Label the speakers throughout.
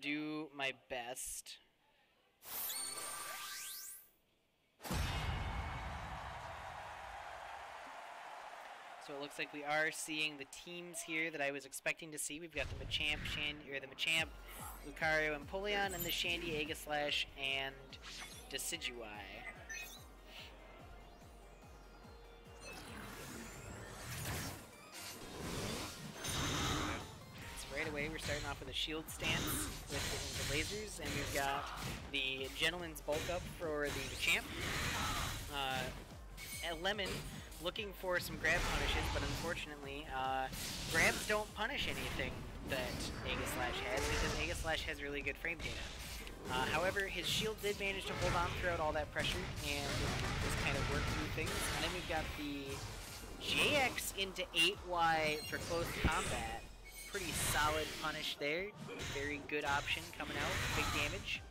Speaker 1: Do my best. So it looks like we are seeing the teams here that I was expecting to see. We've got the Machamp, Shandy, or the Machamp, Lucario, and Empoleon, and the Shandy, Aegislash, and Decidueye. We're starting off with a shield stance with the, the lasers, and we've got the Gentleman's Bulk Up for the champ. Uh, Lemon looking for some grab punishes, but unfortunately, uh, grabs don't punish anything that Aegislash has because Aegislash has really good frame data. Uh, however, his shield did manage to hold on throughout all that pressure and just kind of work through things. And then we've got the JX into 8Y for close combat. Pretty solid punish there. Very good option coming out. Big damage.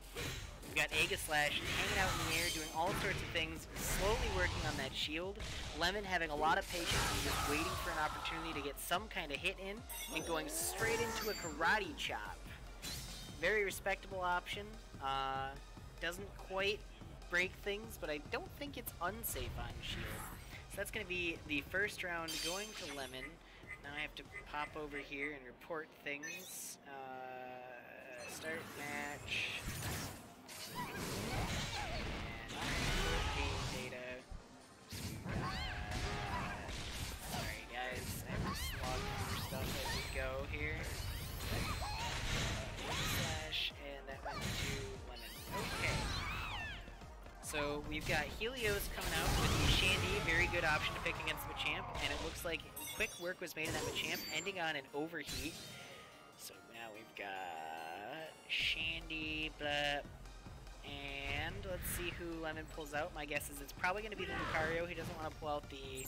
Speaker 1: We've got Aegislash hanging out in the air, doing all sorts of things, slowly working on that shield. Lemon having a lot of patience and just waiting for an opportunity to get some kind of hit in, and going straight into a karate chop. Very respectable option. Uh, doesn't quite break things, but I don't think it's unsafe on shield. So that's going to be the first round going to Lemon. Now I have to pop over here and report things. Uh, start match. Game data. Sorry guys, I to slog through stuff as we go here. Slash, and that went to Lemon. Okay. So we've got Helios coming out with the Shandy, very good option to pick against Machamp, and it looks like quick work was made in that Machamp, ending on an overheat. So now we've got Shandy, blah, and let's see who Lemon pulls out. My guess is it's probably going to be the Lucario. He doesn't want to pull out the...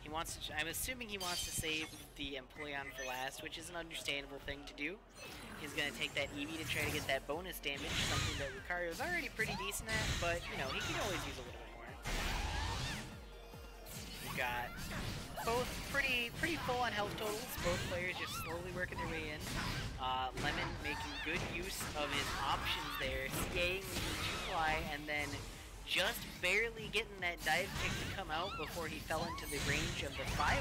Speaker 1: He wants to... I'm assuming he wants to save the Empoleon for last, which is an understandable thing to do. He's going to take that Eevee to try to get that bonus damage, something that Lucario's already pretty decent at, but, you know, he can always use a little bit more. We've got both pretty pretty full on health totals. Both players just slowly working their way in. Uh, Lemon making good use of his options there, CAing the 2Y and then just barely getting that dive kick to come out before he fell into the range of the 5Y.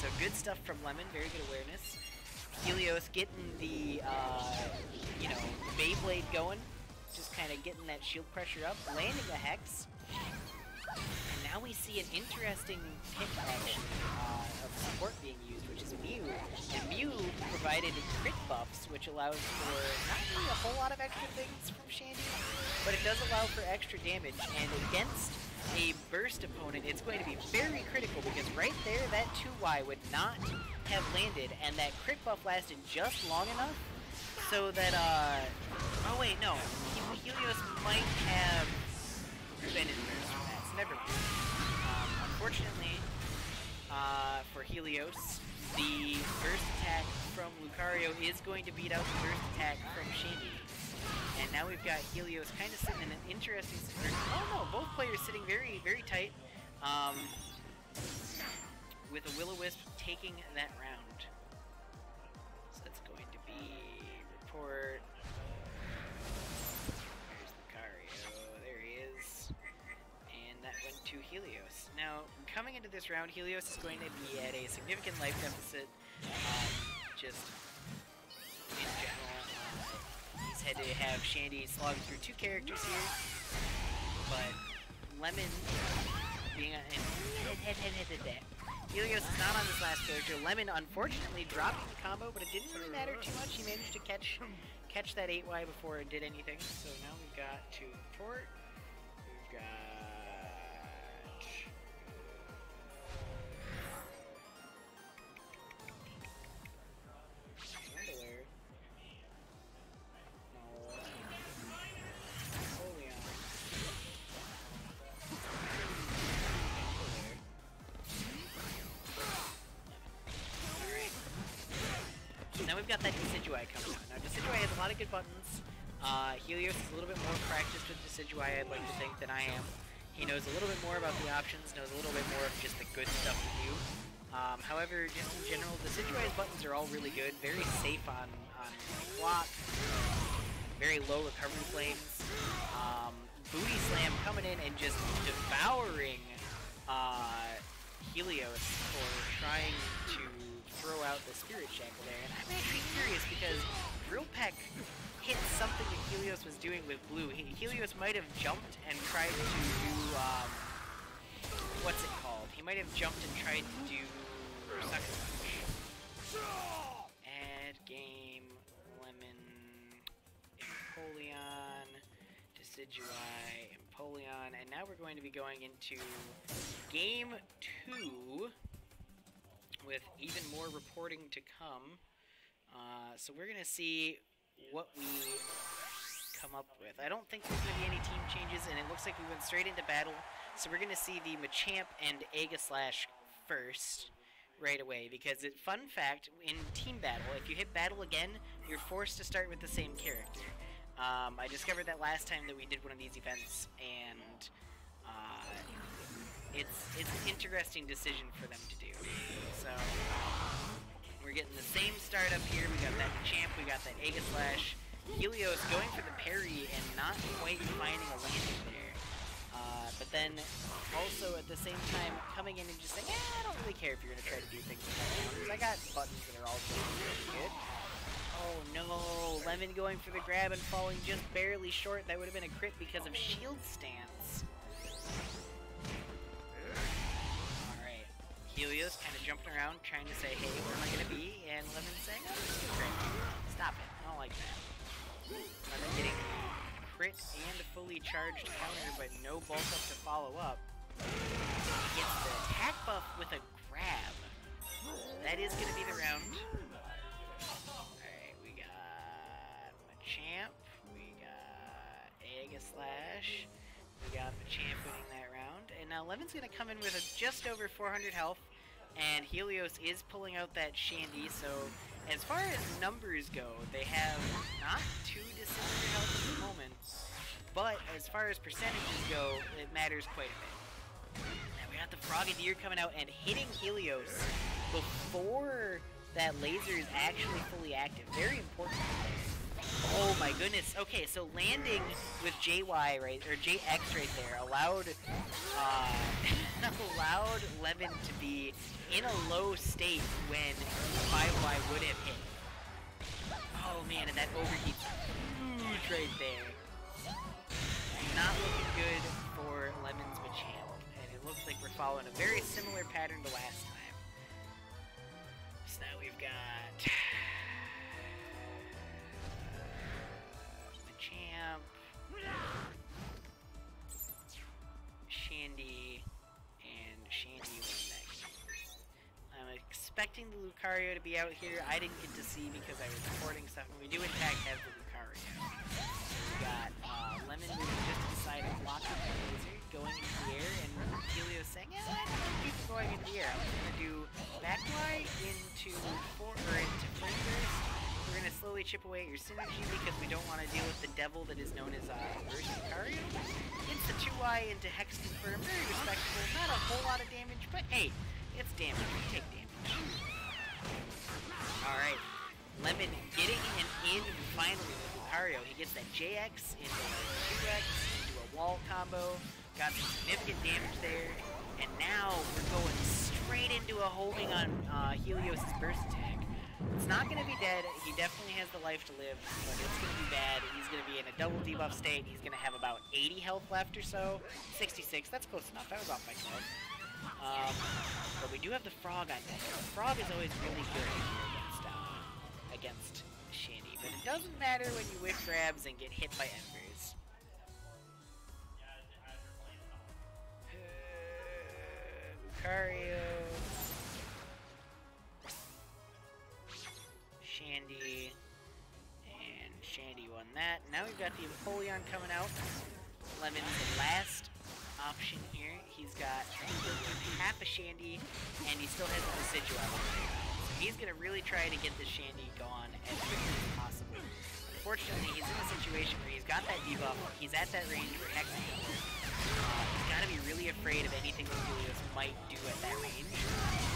Speaker 1: So good stuff from Lemon, very good awareness. Helios getting the, uh, you know, Beyblade going, just kind of getting that shield pressure up, landing a Hex. Now we see an interesting pick action uh, of support being used, which is Mew. And Mew provided crit buffs, which allows for not really a whole lot of extra things from Shandy, but it does allow for extra damage. And against a burst opponent, it's going to be very critical because right there, that 2Y would not have landed, and that crit buff lasted just long enough so that, uh... Oh wait, no. Helios might have been in so never mind. Um, unfortunately, uh, for Helios, the burst attack from Lucario is going to beat out the burst attack from Shandy. And now we've got Helios kind of sitting in an interesting situation. Oh no, both players sitting very, very tight. Um, with a Will-O-Wisp taking that round. So that's going to be report. Now, coming into this round, Helios is going to be at a significant life deficit. Um, just in general. Uh, he's had to have Shandy slog through two characters here. But Lemon being head. Helios is not on this last character. Lemon unfortunately dropped the combo, but it didn't really matter too much. He managed to catch catch that 8Y before it did anything. So now we've got to port. We've got that Decidueye coming out. Now Decidueye has a lot of good buttons. Uh, Helios is a little bit more practiced with Decidueye, I'd like to think, than I am. He knows a little bit more about the options, knows a little bit more of just the good stuff to do. Um, however, just in general, Decidueye's buttons are all really good, very safe on, on block, very low recovery flames. Um, Booty Slam coming in and just devouring uh, Helios for trying to throw out the Spirit Shackle there. And I'm actually curious because Drill hit something that Helios was doing with blue. He, Helios might have jumped and tried to do, um, what's it called? He might have jumped and tried to do Sucker Punch. Add game, Lemon, Empoleon, Decidueye, Empoleon, and now we're going to be going into game two with even more reporting to come. Uh, so we're going to see what we come up with. I don't think there's going to be any team changes, and it looks like we went straight into battle. So we're going to see the Machamp and Aegislash first right away because it, fun fact in team battle if you hit battle again you're forced to start with the same character um, I discovered that last time that we did one of these events and it's it's an interesting decision for them to do so we're getting the same start up here. We got that champ, we got that Aegislash. Helios going for the parry and not quite finding a landing there. Uh, but then also at the same time coming in and just saying, eh, I don't really care if you're going to try to do things my counters. I got buttons that are all really good. Oh no, Lemon going for the grab and falling just barely short. That would have been a crit because of shield stance. Helios kind of jumping around trying to say, hey, where am I going to be? And Lemon saying, oh, this is crit. Stop it. I don't like that. Lemon getting crit and fully charged counter, but no bulk up to follow up. He gets the attack buff with a grab. That is going to be the round. Alright, we got Machamp. We got Aegislash. We got Machamp winning that round. And now Lemon's going to come in with a just over 400 health and Helios is pulling out that Shandy, so as far as numbers go, they have not too dissimilar health at the moment, but as far as percentages go, it matters quite a bit. We got the Frogadier coming out and hitting Helios before that laser is actually fully active. Very important. Oh my goodness. Okay, so landing with JY right or JX right there allowed uh, allowed Lemon to be in a low state when 5Y would have hit. Oh man, and that overheat huge right there. Not looking good for Lemon's Machamp, and it looks like we're following a very similar pattern to last time. So now we've got Machamp, expecting the Lucario to be out here. I didn't get to see because I was recording stuff. And we do in fact have the Lucario. We got uh, Lemon moving just to the side and blocking the laser, going into the air, and Helio saying, yeah, I don't keep going into the air. I'm gonna do back into four or into flankers. We're gonna slowly chip away at your synergy because we don't want to deal with the devil that is known as uh, Burst Lucario. It's the 2Y into Hex Confirm, very respectable, not a whole lot of damage, but hey, it's damage, we take damage. Alright. Lemon getting an in finally with Lucario. He gets that JX into a 2X, into a wall combo. Got some significant damage there. And now we're going straight into a holding on uh, Helios' burst attack. It's not going to be dead. He definitely has the life to live, but it's going to be bad. He's going to be in a double debuff state. He's going to have about 80 health left or so. 66. That's close enough. That was off by 12. Um, but we do have the frog on deck. Frog is always really good against, uh, against Shandy, but it doesn't matter when you whip grabs and get hit by embers. Lucario. Shandy. And Shandy won that. Now we've got the Empoleon coming out. Lemon's the last option here. He's got half a Shandy, and he still has a Decidueye. So he's going to really try to get this Shandy gone as quickly as possible. Unfortunately, he's in a situation where he's got that debuff, he's at that range where Hex uh, He's got to be really afraid of anything that Helios might do at that range.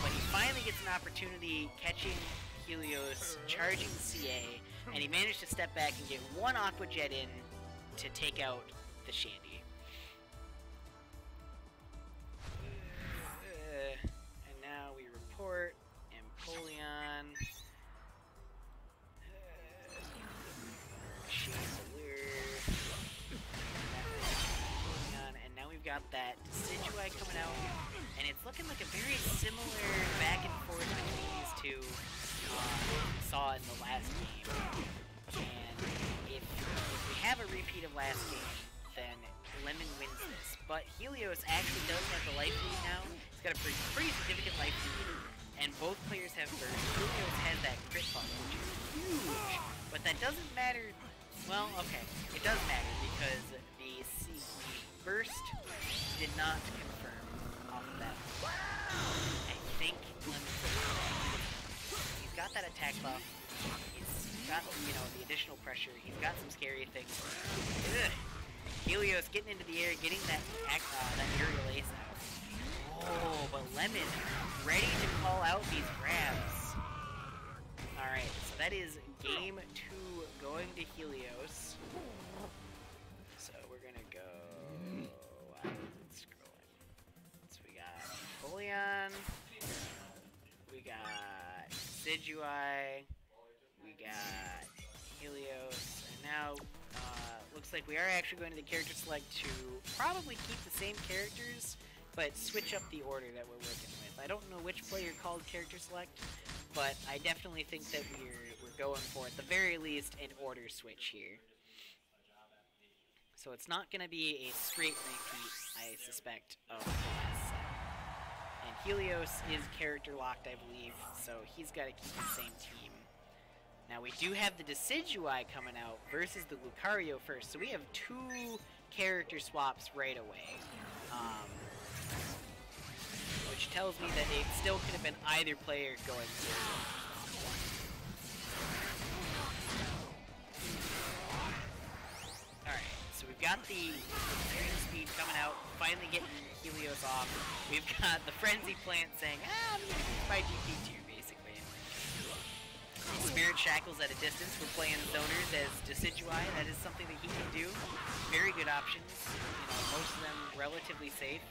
Speaker 1: But he finally gets an opportunity catching Helios, charging CA, and he managed to step back and get one Aqua Jet in to take out the Shandy. Got that Decidueye coming out, and it's looking like a very similar back and forth between these two uh, saw in the last game. And if, if we have a repeat of last game, then Lemon wins this. But Helios actually does have the life lead now. He's got a pretty, pretty significant life lead, and both players have burst. Helios has that crit buff, which is huge. But that doesn't matter. Well, okay, it does matter because burst did not confirm off of that. I think He's got that attack buff. He's got, you know, the additional pressure. He's got some scary things. Ugh. Helios getting into the air, getting that uh, that aerial ace out. Oh, but Lemon ready to call out these grabs. Alright, so that is game two going to Helios. We got Decidueye. We got Helios. And now, uh, looks like we are actually going to the character select to probably keep the same characters, but switch up the order that we're working with. I don't know which player called character select, but I definitely think that we're, we're going for, at the very least, an order switch here. So it's not going to be a straight repeat, I suspect, of Helios is character locked, I believe, so he's got to keep the same team. Now we do have the Decidueye coming out versus the Lucario first, so we have two character swaps right away. Um, which tells me that it still could have been either player going through. Alright, so we've got the Speed coming out, finally getting Helios off. We've got the Frenzy Plant saying, ah, I'm gonna use my GP tier, basically. Spirit Shackles at a distance, we're playing Zoners as Decidueye, that is something that he can do. Very good options, you know, most of them relatively safe.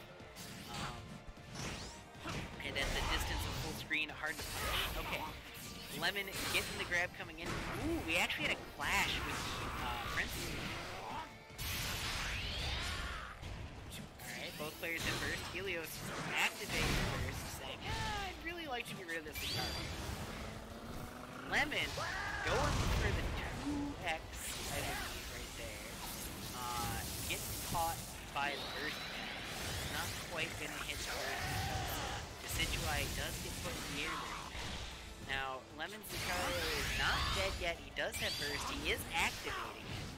Speaker 1: Um, and at the distance of full screen, hard to punish. Okay. Lemon getting the grab coming in. Ooh, we actually had a clash with uh, Prince. Both players in first. Helios activating first, saying, ah, I'd really like to get rid of this Lucario. Lemon going for the 2x, I believe, right there. Uh, gets caught by the burst. Not quite gonna hit the burst. Decidueye does get put in the. Now, Lemon's Lucario is not dead yet. He does have burst. He is activating it.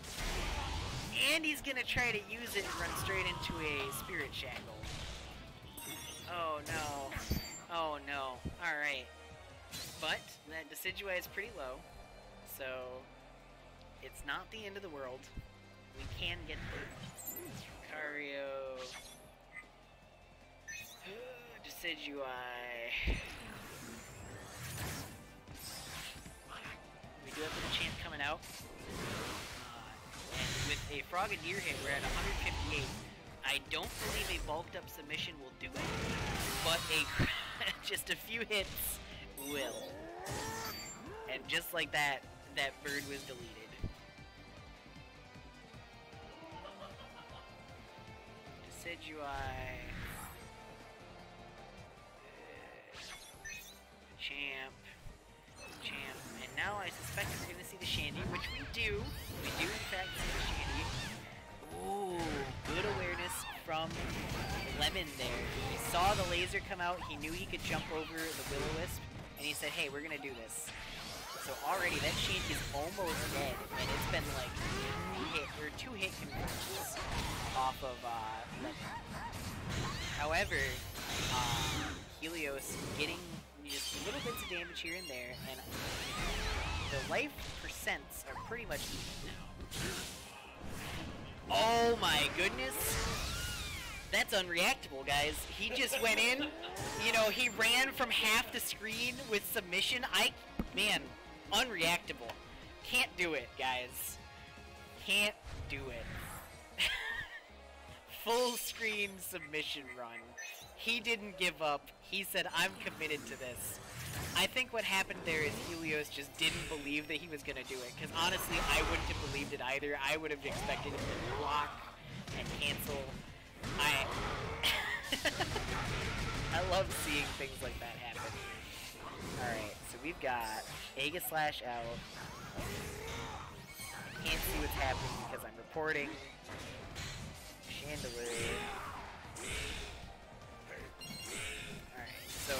Speaker 1: And he's gonna try to use it and run straight into a Spirit Shackle. Oh no. Oh no. Alright. But, that Decidueye is pretty low. So, it's not the end of the world. We can get there. Lucario. Decidueye. We do have the chance coming out. Uh, and with a Frogadier hit, we're at 158. I don't believe a bulked up submission will do it, but a just a few hits will. And just like that, that bird was deleted. Decidueye. Champ. Champ. And now I suspect we're going to see the Shandy, which we do. We do, in fact, from Lemon there. He saw the laser come out, he knew he could jump over the Will-O-Wisp, and he said, hey, we're to do this. So already that Shandy is almost dead, and it's been like hit, or two hit conversions off of uh, Lemon. However, uh, Helios getting just little bits of damage here and there, and the life percents are pretty much even now. Oh my goodness! That's unreactable, guys. He just went in, you know, he ran from half the screen with submission. I, man, unreactable. Can't do it, guys. Can't do it. Full screen submission run. He didn't give up. He said, I'm committed to this. I think what happened there is Helios just didn't believe that he was going to do it. Because honestly, I wouldn't have believed it either. I would have expected him to block and cancel. I... I love seeing things like that happen. Alright, so we've got Aegislash out. Can't see what's happening because I'm reporting. Chandelure. Alright, so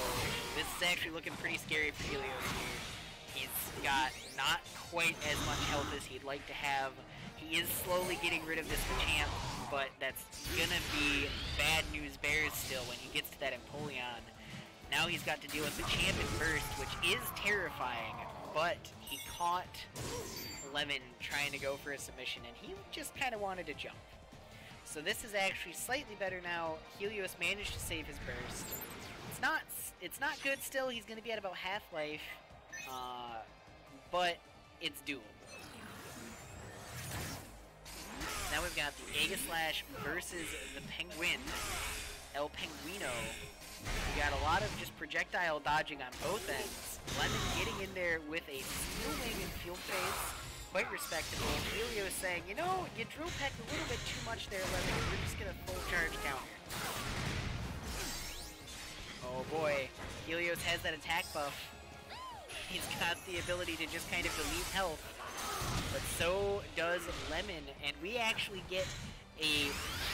Speaker 1: this is actually looking pretty scary for Helios here. He's got not quite as much health as he'd like to have. He is slowly getting rid of this champ, but that's gonna be bad news bears still when he gets to that Empoleon. Now he's got to deal with the champ in burst, which is terrifying, but he caught Lemon trying to go for a submission, and he just kind of wanted to jump. So this is actually slightly better now. Helios managed to save his burst. It's not it's not good still. He's going to be at about half life, uh, but it's doable. Now we've got the Aegislash versus the Penguin, El Penguino. We got a lot of just projectile dodging on both ends. Lemon getting in there with a Steel Wing and Field Phase, quite respectable. Helio saying, you know, you drill pecked a little bit too much there, Lemon. We're just gonna full charge counter. Oh boy, Helios has that attack buff. He's got the ability to just kind of delete health. But so does Lemon, and we actually get a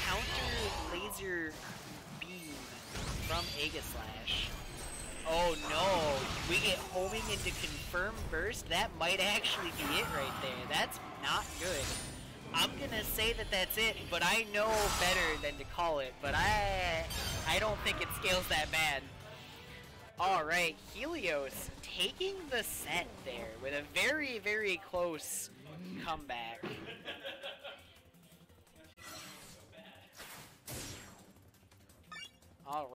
Speaker 1: counter laser beam from Aegislash. Oh no, we get homing into confirm burst? That might actually be it right there. That's not good. I'm gonna say that that's it, but I know better than to call it, but I I don't think it scales that bad. Alright, Helios taking the set there with a very, very close comeback. Alright.